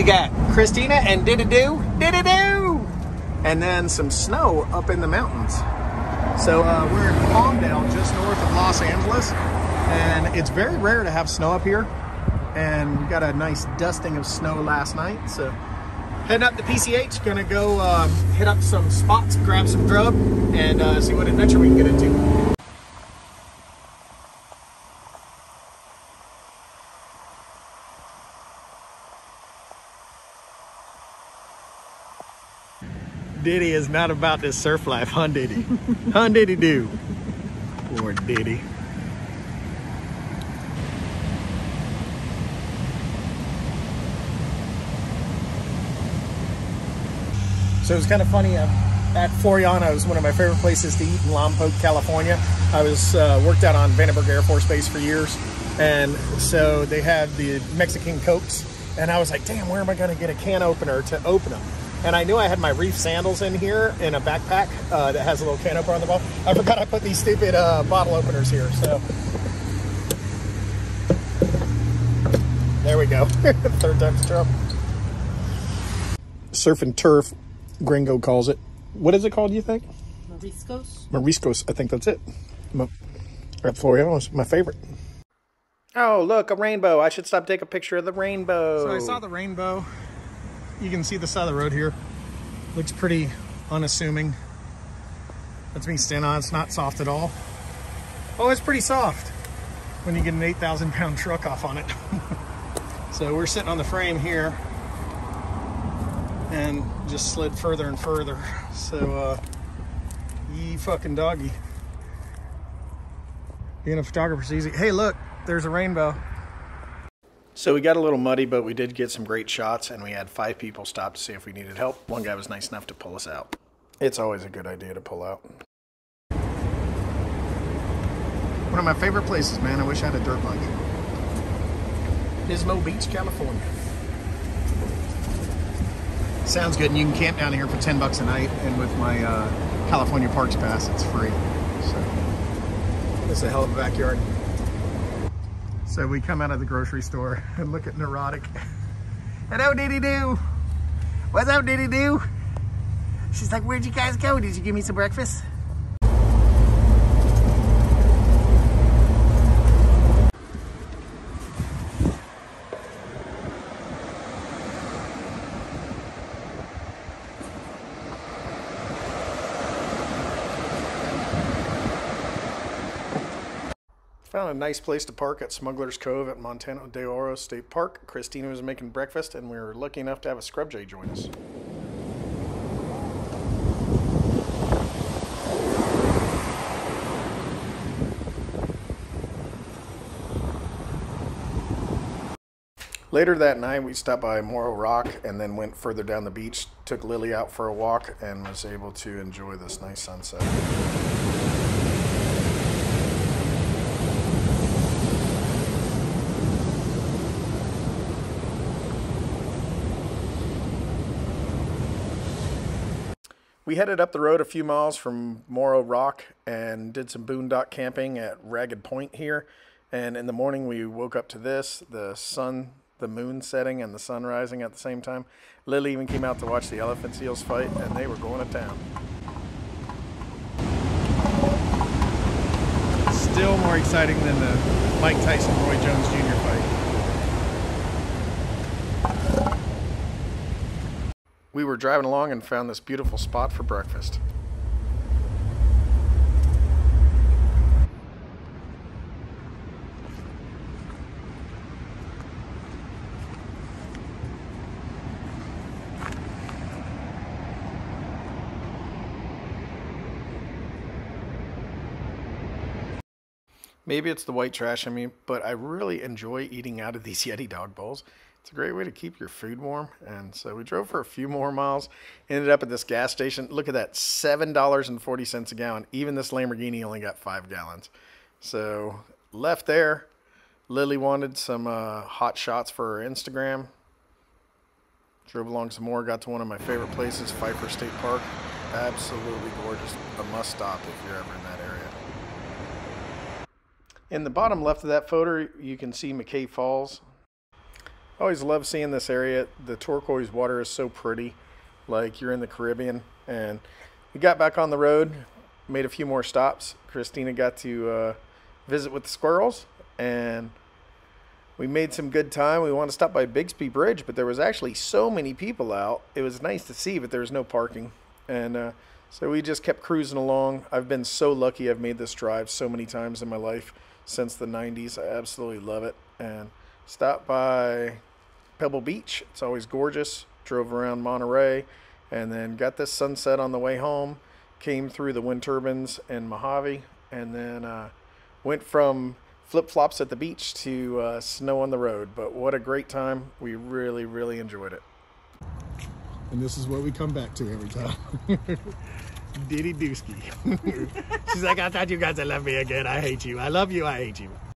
We got Christina and Did It Do, Did It Do, and then some snow up in the mountains. So uh, we're in Palmdale, just north of Los Angeles, and it's very rare to have snow up here. And we got a nice dusting of snow last night, so heading up to PCH, gonna go uh, hit up some spots, grab some grub, and uh, see what adventure we can get into. Diddy is not about this surf life, huh Diddy? huh Diddy do? Poor Diddy. So it was kind of funny. Uh, at Floriano was one of my favorite places to eat in Lompoc, California. I was uh, worked out on Vandenberg Air Force Base for years, and so they had the Mexican Cokes, and I was like, damn, where am I going to get a can opener to open them? And I knew I had my reef sandals in here in a backpack uh, that has a little can opener on the bottom. I forgot I put these stupid uh, bottle openers here, so. There we go. Third time's a charm. Surf and turf, Gringo calls it. What is it called, you think? Moriscos. Moriscos, I think that's it. At Floriano's, my favorite. Oh, look, a rainbow. I should stop take a picture of the rainbow. So I saw the rainbow. You can see the side of the road here. Looks pretty unassuming. That's me standing on. It's not soft at all. Oh, it's pretty soft when you get an 8,000 pound truck off on it. so we're sitting on the frame here and just slid further and further. So, uh, ye fucking doggy. Being a photographer's easy. Hey, look, there's a rainbow. So we got a little muddy, but we did get some great shots, and we had five people stop to see if we needed help. One guy was nice enough to pull us out. It's always a good idea to pull out. One of my favorite places, man. I wish I had a dirt bike. Pismo Beach, California. Sounds good, and you can camp down here for 10 bucks a night, and with my uh, California Parks Pass, it's free. So, it's a hell of a backyard. So we come out of the grocery store and look at Neurotic. Hello, Diddy Doo. What's up, Diddy Doo? She's like, where'd you guys go? Did you give me some breakfast? Found a nice place to park at Smuggler's Cove at Montaña de Oro State Park. Christina was making breakfast, and we were lucky enough to have a scrub jay join us. Later that night, we stopped by Morro Rock and then went further down the beach. Took Lily out for a walk and was able to enjoy this nice sunset. We headed up the road a few miles from Morro Rock and did some boondock camping at Ragged Point here. And in the morning, we woke up to this the sun, the moon setting, and the sun rising at the same time. Lily even came out to watch the elephant seals fight, and they were going to town. Still more exciting than the Mike Tyson Roy Jones Jr. fight. We were driving along and found this beautiful spot for breakfast. Maybe it's the white trash in me, but I really enjoy eating out of these Yeti dog bowls. It's a great way to keep your food warm. And so we drove for a few more miles, ended up at this gas station. Look at that, $7.40 a gallon. Even this Lamborghini only got five gallons. So left there. Lily wanted some uh, hot shots for her Instagram. Drove along some more, got to one of my favorite places, Pfeiffer State Park. Absolutely gorgeous. A must stop if you're ever in that area. In the bottom left of that photo, you can see McWay Falls. I always love seeing this area. The turquoise water is so pretty, like you're in the Caribbean. And we got back on the road, made a few more stops. Christina got to uh, visit with the squirrels, and we made some good time. We wanted to stop by Bixby Bridge, but there was actually so many people out. It was nice to see, but there was no parking. And uh, so we just kept cruising along. I've been so lucky I've made this drive so many times in my life since the 90s. I absolutely love it. And stopped by Pebble Beach. It's always gorgeous. Drove around Monterey and then got this sunset on the way home. Came through the wind turbines in Mojave and then uh, went from flip flops at the beach to uh, snow on the road. But what a great time. We really, really enjoyed it. And this is what we come back to every time. Diddy Dooski. She's like, I thought you guys would love me again. I hate you. I love you. I hate you.